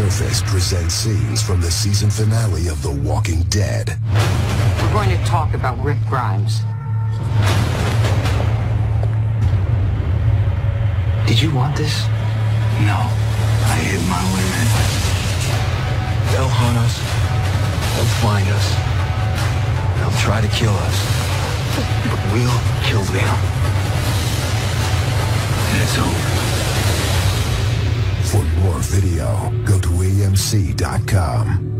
Surfaced presents scenes from the season finale of The Walking Dead. We're going to talk about Rick Grimes. Did you want this? No, I hit my limit. They'll hunt us. They'll find us. They'll try to kill us. But we'll kill them. And it's over. Video, go to amc.com.